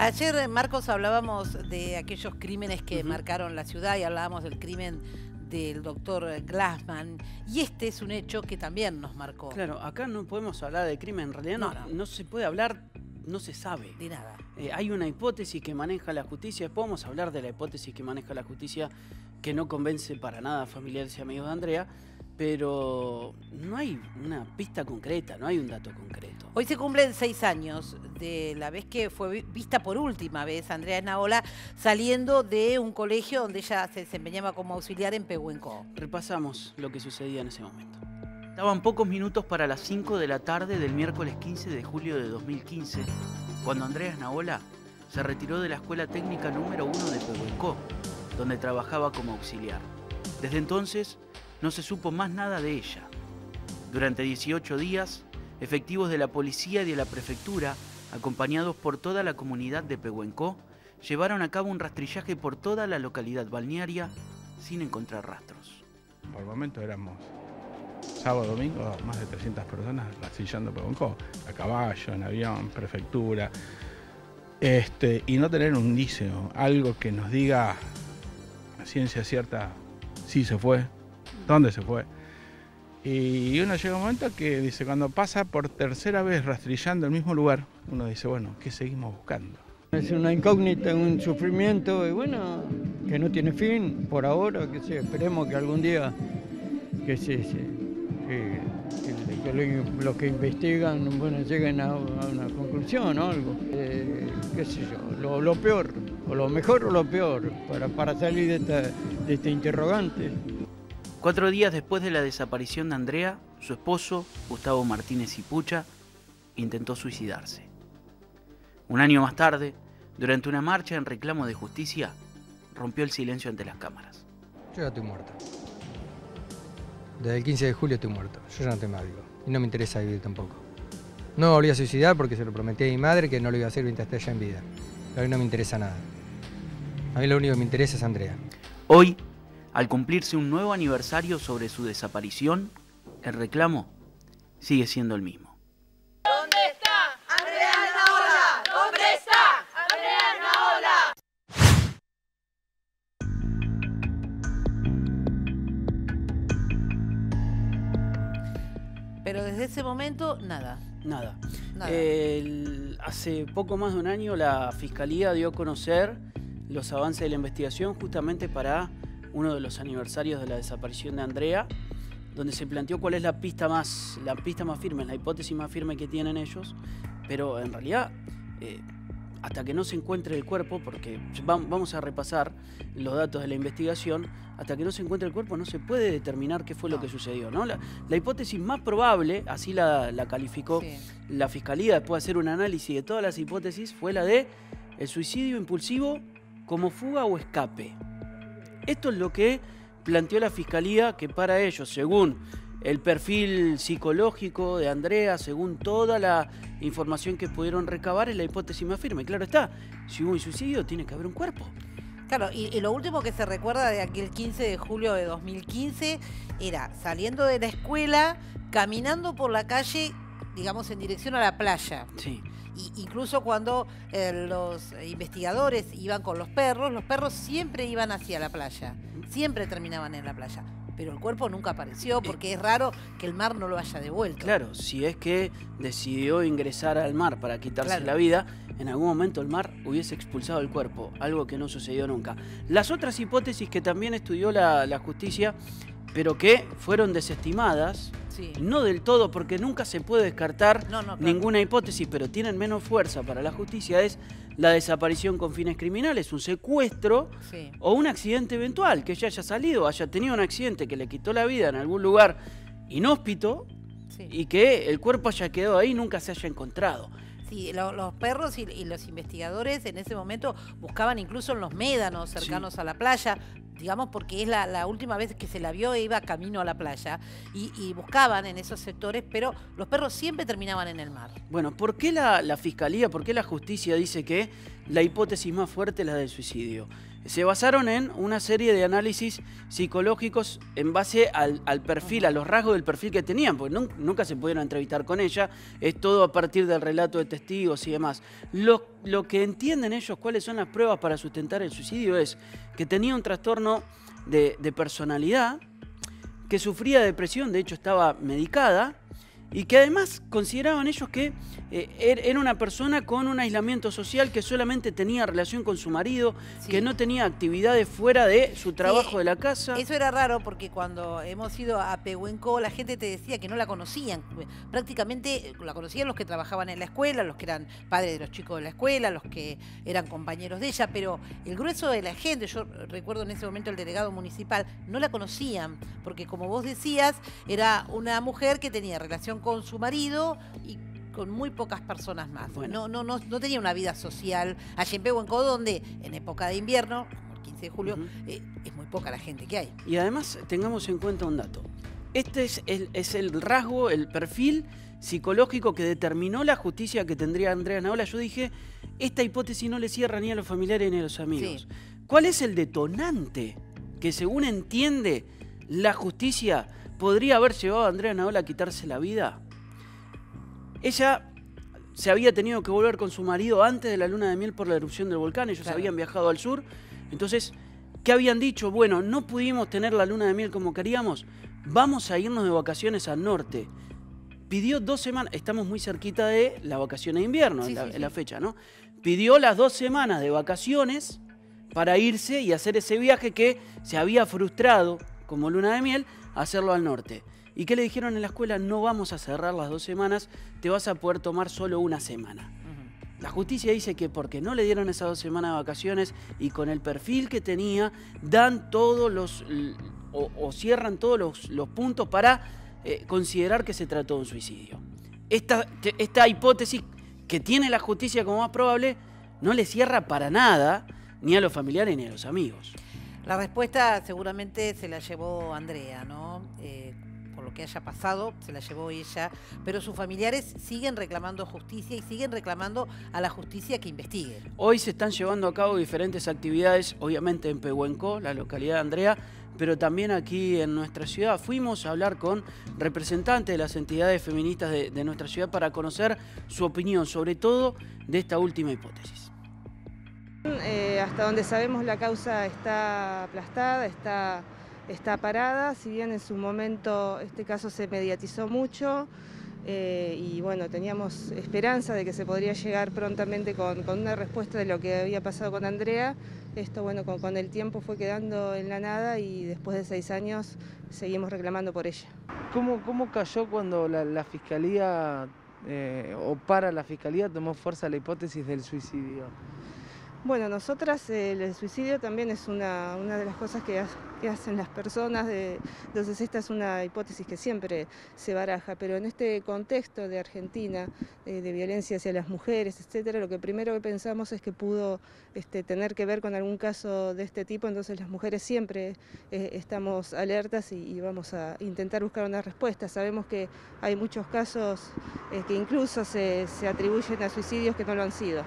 Ayer, eh, Marcos, hablábamos de aquellos crímenes que marcaron la ciudad y hablábamos del crimen del doctor Glassman. Y este es un hecho que también nos marcó. Claro, acá no podemos hablar de crimen, en realidad no, no, se puede hablar, no se sabe. De nada. Eh, hay una hipótesis que maneja la justicia, podemos hablar de la hipótesis que maneja la justicia que no convence para nada a familiares y amigos de Andrea, pero no hay una pista concreta, no hay un dato concreto. Hoy se cumplen seis años de la vez que fue vista por última vez Andrea Naola saliendo de un colegio donde ella se desempeñaba como auxiliar en Pehuenco. Repasamos lo que sucedía en ese momento. Estaban pocos minutos para las 5 de la tarde del miércoles 15 de julio de 2015, cuando Andrea Naola se retiró de la escuela técnica número 1 de Pehuenco, donde trabajaba como auxiliar. Desde entonces, no se supo más nada de ella. Durante 18 días, efectivos de la policía y de la prefectura, acompañados por toda la comunidad de Pehuenco, llevaron a cabo un rastrillaje por toda la localidad balnearia sin encontrar rastros. Por el momento éramos sábado, domingo, más de 300 personas rastrillando Pehuenco, a caballo, en avión, prefectura, este, y no tener un indicio, algo que nos diga a ciencia cierta si se fue, ¿Dónde se fue? Y uno llega un momento que dice, cuando pasa por tercera vez rastrillando el mismo lugar, uno dice, bueno, ¿qué seguimos buscando? Es una incógnita, un sufrimiento, y bueno, que no tiene fin por ahora, que sí, esperemos que algún día, que sí, que, los que investigan, bueno, lleguen a, una conclusión o algo. Eh, qué sé yo, lo, peor, o lo mejor o lo peor, para, para salir de este interrogante. Cuatro días después de la desaparición de Andrea, su esposo, Gustavo Martínez Ipucha, intentó suicidarse. Un año más tarde, durante una marcha en reclamo de justicia, rompió el silencio ante las cámaras. Yo ya estoy muerto. Desde el 15 de julio estoy muerto. Yo ya no tengo vivo. Y no me interesa vivir tampoco. No me volví a suicidar porque se lo prometí a mi madre que no lo iba a hacer mientras esté allá en vida. Pero a mí no me interesa nada. A mí lo único que me interesa es Andrea. Hoy al cumplirse un nuevo aniversario sobre su desaparición, el reclamo sigue siendo el mismo. ¿Dónde está Andrea Naola? ¿Dónde está Andrea Naola? Pero desde ese momento, nada. Nada. hace poco más de un año la Fiscalía dio a conocer los avances de la investigación justamente para uno de los aniversarios de la desaparición de Andrea, donde se planteó cuál es la pista más, la pista más firme, la hipótesis más firme que tienen ellos, pero en realidad, eh, hasta que no se encuentre el cuerpo, porque vamos a repasar los datos de la investigación, hasta que no se encuentre el cuerpo no se puede determinar qué fue lo que sucedió. ¿no? La, hipótesis más probable, así la, calificó la Fiscalía después de hacer un análisis de todas las hipótesis, fue la de el suicidio impulsivo como fuga o escape. Esto es lo que planteó la Fiscalía, que para ellos, según el perfil psicológico de Andrea, según toda la información que pudieron recabar, es la hipótesis más firme. Claro está, si hubo un suicidio, tiene que haber un cuerpo. Claro, y, lo último que se recuerda de aquel 15 de julio de 2015 era saliendo de la escuela, caminando por la calle, digamos, en dirección a la playa. Sí incluso cuando eh, los investigadores iban con los perros, los perros siempre iban hacia la playa, siempre terminaban en la playa. Pero el cuerpo nunca apareció porque es raro que el mar no lo haya devuelto. Claro, si es que decidió ingresar al mar para quitarse la vida, en algún momento el mar hubiese expulsado el cuerpo, algo que no sucedió nunca. Las otras hipótesis que también estudió la justicia, pero que fueron desestimadas, no del todo, porque nunca se puede descartar ninguna hipótesis, pero tienen menos fuerza para la justicia, es la desaparición con fines criminales, un secuestro o un accidente eventual, que ella haya salido, haya tenido un accidente que le quitó la vida en algún lugar inhóspito y que el cuerpo haya quedado ahí y nunca se haya encontrado. Sí, los perros y, los investigadores en ese momento buscaban incluso en los médanos cercanos a la playa, digamos porque es la, última vez que se la vio iba camino a la playa y, buscaban en esos sectores, pero los perros siempre terminaban en el mar. Bueno, ¿por qué la, fiscalía, por qué la justicia dice que la hipótesis más fuerte es la del suicidio? Se basaron en una serie de análisis psicológicos en base al, perfil, a los rasgos del perfil que tenían, porque nunca se pudieron entrevistar con ella, es todo a partir del relato de testigos y demás. Lo, que entienden ellos, cuáles son las pruebas para sustentar el suicidio, es que tenía un trastorno de, de personalidad, que sufría depresión, de hecho estaba medicada, y que además consideraban ellos que eh, er, era una persona con un aislamiento social que solamente tenía relación con su marido, que no tenía actividades fuera de su trabajo de la casa. Eso era raro porque cuando hemos ido a Pehuenco la gente te decía que no la conocían. Prácticamente la conocían los que trabajaban en la escuela, los que eran padres de los chicos de la escuela, los que eran compañeros de ella, pero el grueso de la gente, yo recuerdo en ese momento el delegado municipal, no la conocían porque como vos decías, era una mujer que tenía relación con su marido y con muy pocas personas más. No, no, no, no tenía una vida social. Allí en Pehuenco, donde en época de invierno, como el 15 de julio, eh, es muy poca la gente que hay. Y además tengamos en cuenta un dato. Este es el, es el rasgo, el perfil psicológico que determinó la justicia que tendría Andrea Naola. Yo dije, esta hipótesis no le cierra ni a los familiares ni a los amigos. ¿Cuál es el detonante que según entiende la justicia podría haber llevado a Andrea Naola a quitarse la vida? Ella se había tenido que volver con su marido antes de la luna de miel por la erupción del volcán, ellos habían viajado al sur. Entonces, ¿qué habían dicho? Bueno, no pudimos tener la luna de miel como queríamos, vamos a irnos de vacaciones al norte. Pidió dos semanas, estamos muy cerquita de la vacación de invierno, en, la, fecha, ¿no? Pidió las dos semanas de vacaciones para irse y hacer ese viaje que se había frustrado como luna de miel hacerlo al norte. ¿Y qué le dijeron en la escuela? No vamos a cerrar las dos semanas, te vas a poder tomar solo una semana. La justicia dice que porque no le dieron esas dos semanas de vacaciones y con el perfil que tenía, dan todos los, o, cierran todos los, puntos para eh, considerar que se trató de un suicidio. Esta, esta hipótesis que tiene la justicia como más probable no le cierra para nada ni a los familiares ni a los amigos. La respuesta seguramente se la llevó Andrea, ¿no? Eh, por lo que haya pasado, se la llevó ella, pero sus familiares siguen reclamando justicia y siguen reclamando a la justicia que investigue. Hoy se están llevando a cabo diferentes actividades, obviamente en Pehuenco, la localidad de Andrea, pero también aquí en nuestra ciudad. Fuimos a hablar con representantes de las entidades feministas de nuestra ciudad para conocer su opinión, sobre todo de esta última hipótesis. Eh, hasta donde sabemos la causa está aplastada, está, está parada, si bien en su momento este caso se mediatizó mucho eh, y bueno, teníamos esperanza de que se podría llegar prontamente con, una respuesta de lo que había pasado con Andrea. Esto bueno, con, el tiempo fue quedando en la nada y después de seis años seguimos reclamando por ella. ¿Cómo, cómo cayó cuando la, Fiscalía, eh, o para la Fiscalía, tomó fuerza la hipótesis del suicidio? Bueno, nosotras el suicidio también es una, de las cosas que, hacen las personas, entonces esta es una hipótesis que siempre se baraja, pero en este contexto de Argentina, eh, de violencia hacia las mujeres, etcétera, lo que primero que pensamos es que pudo este, tener que ver con algún caso de este tipo, entonces las mujeres siempre eh, estamos alertas y, vamos a intentar buscar una respuesta. Sabemos que hay muchos casos eh, que incluso se atribuyen a suicidios que no lo han sido.